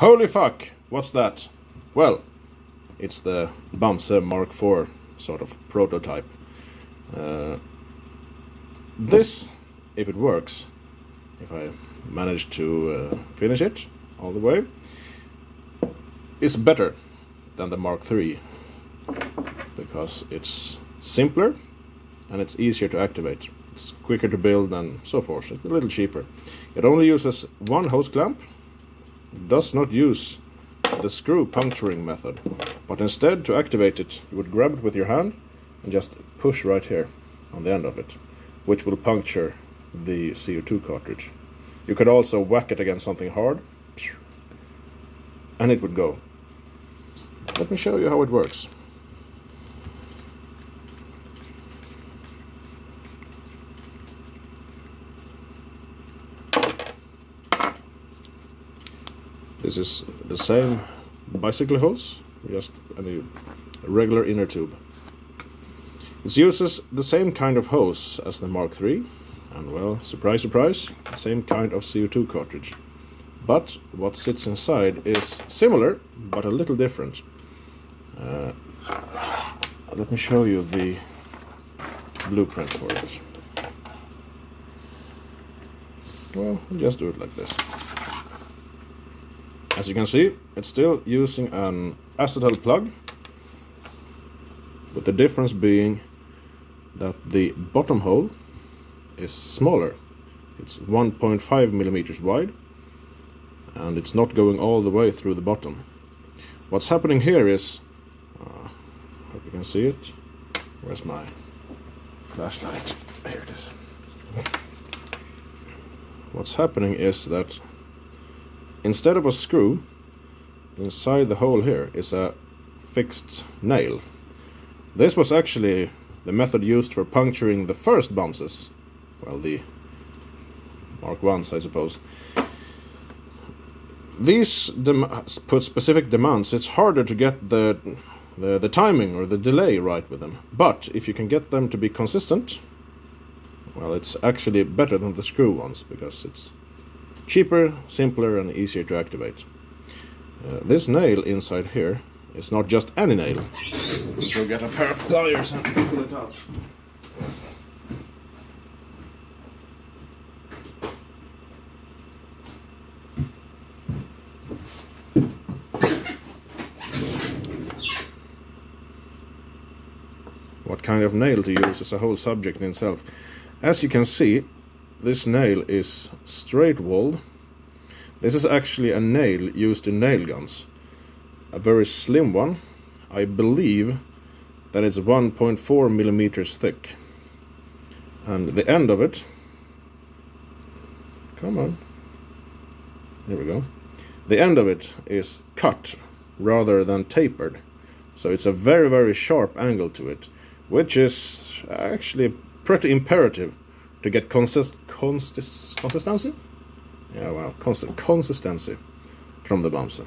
Holy fuck! What's that? Well, it's the Bamse Mark IV sort of prototype. Uh, this, if it works, if I manage to uh, finish it all the way, is better than the Mark III because it's simpler and it's easier to activate. It's quicker to build and so forth. It's a little cheaper. It only uses one hose clamp. Does not use the screw puncturing method, but instead to activate it, you would grab it with your hand and just push right here on the end of it, which will puncture the CO2 cartridge. You could also whack it against something hard, and it would go. Let me show you how it works. This is the same bicycle hose, just a regular inner tube. It uses the same kind of hose as the Mark III, and well, surprise, surprise, same kind of CO2 cartridge. But what sits inside is similar, but a little different. Uh, let me show you the blueprint for it. Well, just do it like this. As you can see, it's still using an acetal plug, with the difference being that the bottom hole is smaller. It's 1.5 millimeters wide, and it's not going all the way through the bottom. What's happening here is, uh, hope you can see it. Where's my flashlight? Here it is. What's happening is that instead of a screw, inside the hole here is a fixed nail. This was actually the method used for puncturing the first Bamses. Well, the Mark 1s, I suppose. These put specific demands. It's harder to get the, the, the timing or the delay right with them. But if you can get them to be consistent, well, it's actually better than the screw ones because it's cheaper, simpler, and easier to activate. Uh, this nail inside here is not just any nail. So get a pair of pliers and pull it out. What kind of nail to use is a whole subject in itself. As you can see, this nail is straight walled. This is actually a nail used in nail guns. A very slim one. I believe that it's 1.4 millimeters thick. And the end of it, come on, there we go. The end of it is cut rather than tapered. So it's a very, very sharp angle to it, which is actually pretty imperative to get consist consist consistency. Yeah, well, constant consistency from the bouncer,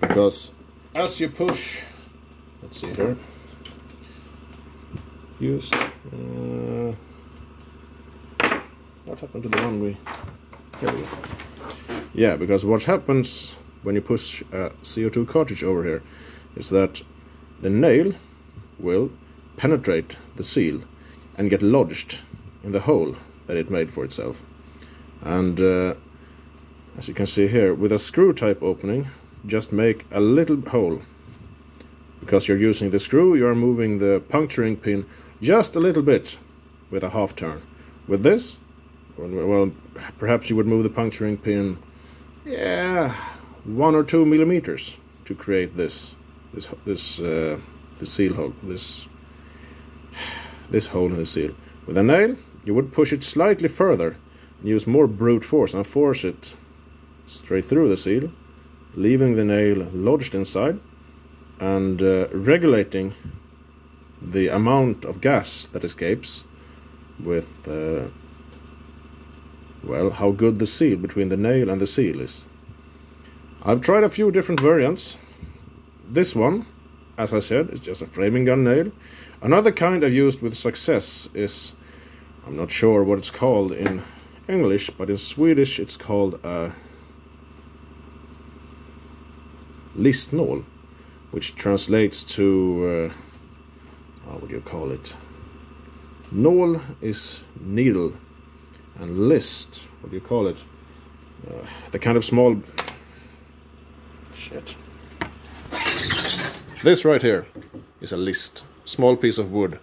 because as you push, let's see here, used. Uh, what happened to the one we? Here we go. Yeah, because what happens when you push a CO2 cartridge over here is that the nail will penetrate the seal and get lodged in the hole that it made for itself. And uh, as you can see here, with a screw type opening, just make a little hole. Because you're using the screw, you are moving the puncturing pin just a little bit with a half turn. With this, well, perhaps you would move the puncturing pin, yeah, one or two millimeters to create this, this, this, uh, the seal hole, this, this hole in the seal. With a nail, you would push it slightly further and use more brute force and force it straight through the seal, leaving the nail lodged inside and uh, regulating the amount of gas that escapes with, uh, well, how good the seal between the nail and the seal is. I've tried a few different variants. This one, as I said, is just a framing gun nail. Another kind I've used with success is I'm not sure what it's called in English, but in Swedish it's called a listnål, which translates to, uh, how would you call it? Nål is needle, and list, what do you call it? Uh, the kind of small. Shit. This right here is a list, small piece of wood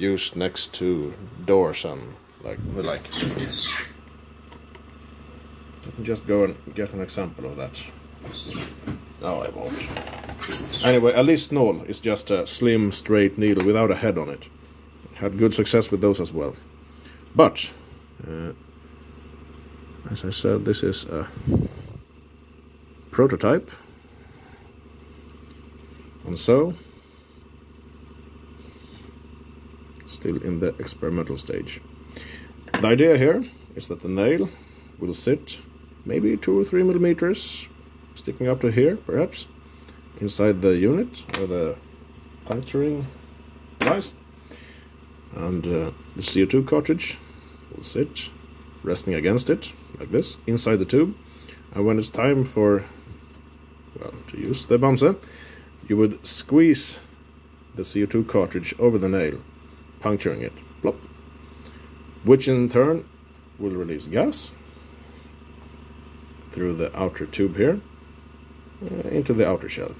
used next to doors and like like. Let me just go and get an example of that. No, I won't. Anyway, a listnål is just a slim, straight needle without a head on it. Had good success with those as well. But, uh, as I said, this is a prototype. And so, still in the experimental stage. The idea here is that the nail will sit maybe two or three millimeters sticking up to here perhaps inside the unit or the puncturing device and uh, the CO2 cartridge will sit resting against it like this inside the tube. And when it's time for well to use the Bamse you would squeeze the CO2 cartridge over the nail puncturing it plop which in turn will release gas through the outer tube here uh, into the outer shell.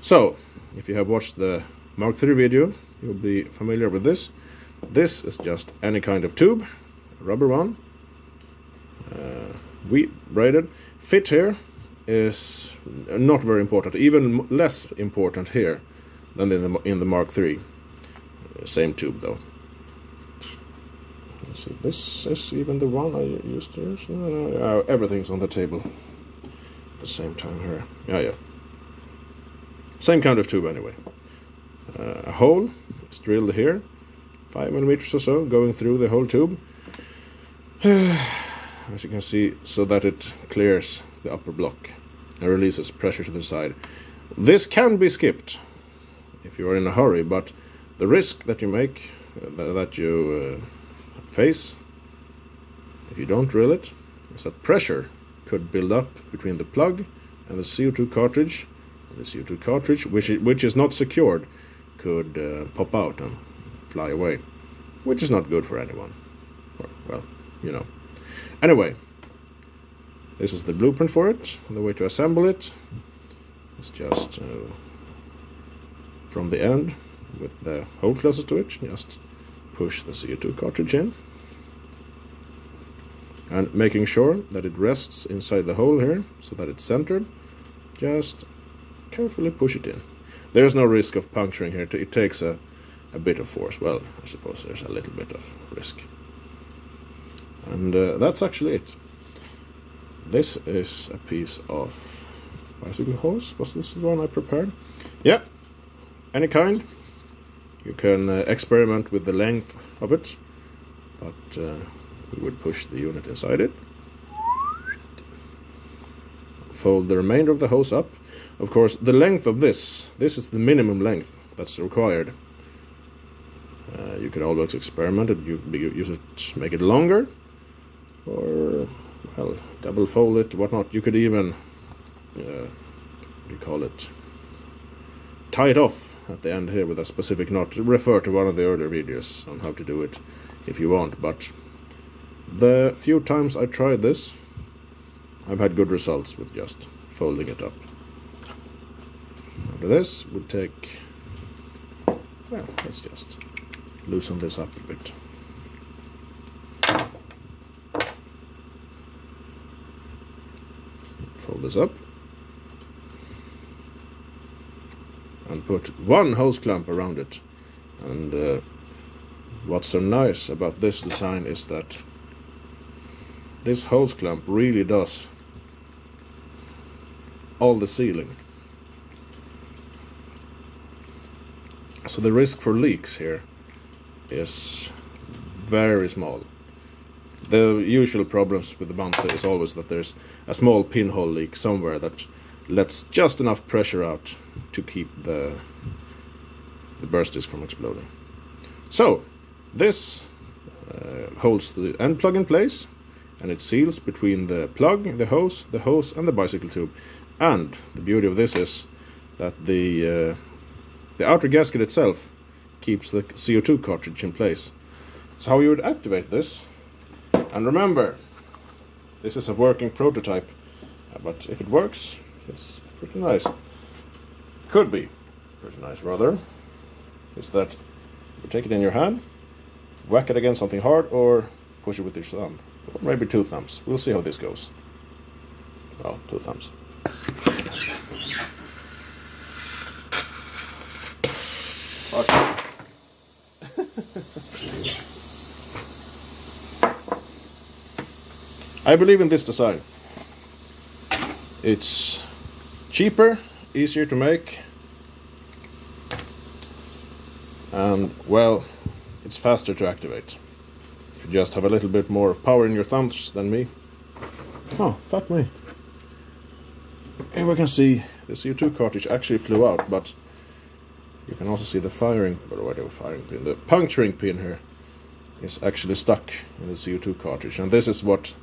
So, if you have watched the Mark III video, you'll be familiar with this. This is just any kind of tube, rubber one, uh, wheat braided. Fit here is not very important, even less important here than in the, in the Mark III. Same tube though. Let's see, this is even the one I used to use. Uh, everything's on the table at the same time here. Yeah, yeah. Same kind of tube anyway. Uh, a hole is drilled here, 5 millimeters or so, going through the whole tube. As you can see, so that it clears the upper block and releases pressure to the side. This can be skipped if you are in a hurry, but the risk that you make, uh, that you uh, face, if you don't drill it, is that pressure could build up between the plug and the CO2 cartridge. The CO2 cartridge, which is, which is not secured, could uh, pop out and fly away, which is not good for anyone. Or, well, you know. Anyway, this is the blueprint for it. The way to assemble it is just uh, from the end with the hole closest to it, just push the CO2 cartridge in. And making sure that it rests inside the hole here so that it's centered just carefully push it in. There's no risk of puncturing here. It takes a, a bit of force. Well I suppose there's a little bit of risk. And uh, that's actually it. This is a piece of bicycle hose. Was this the one I prepared? Yeah. Any kind you can uh, experiment with the length of it but uh, we would push the unit inside it. Fold the remainder of the hose up. Of course the length of this this is the minimum length that's required. Uh, you can always experiment it you use it make it longer or well double fold it whatnot. You could even uh, what do you call it tie it off at the end here with a specific knot refer to one of the earlier videos on how to do it if you want but the few times I tried this, I've had good results with just folding it up. After this, we'll take, well, let's just loosen this up a bit. Fold this up. And put one hose clamp around it. And uh, what's so nice about this design is that this hose clamp really does all the sealing. So the risk for leaks here is very small. The usual problems with the Bamse is always that there's a small pinhole leak somewhere that lets just enough pressure out to keep the the burst disc from exploding. So this uh, holds the end plug in place and it seals between the plug, the hose, the hose and the bicycle tube. And the beauty of this is that the uh, the outer gasket itself keeps the CO2 cartridge in place. So how you would activate this, and remember, this is a working prototype, but if it works, it's pretty nice. Could be pretty nice rather, is that you take it in your hand, whack it against something hard, or push it with your thumb. Or maybe two thumbs. We'll see how this goes. Well, two thumbs. Okay. I believe in this design. It's cheaper, easier to make, and well, it's faster to activate. If you just have a little bit more power in your thumbs than me. Oh, fuck me. Here we can see the CO2 cartridge actually flew out, but you can also see the firing, or the firing pin, the puncturing pin here is actually stuck in the CO2 cartridge, and this is what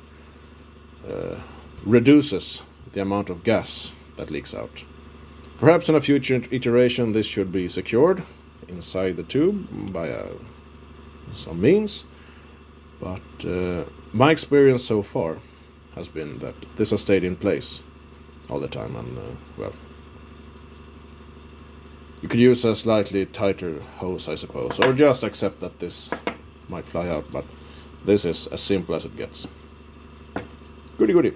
uh, reduces the amount of gas that leaks out. Perhaps in a future iteration this should be secured inside the tube by uh, some means, but uh, my experience so far has been that this has stayed in place all the time and uh, well you could use a slightly tighter hose I suppose or just accept that this might fly out but this is as simple as it gets. Goody goody.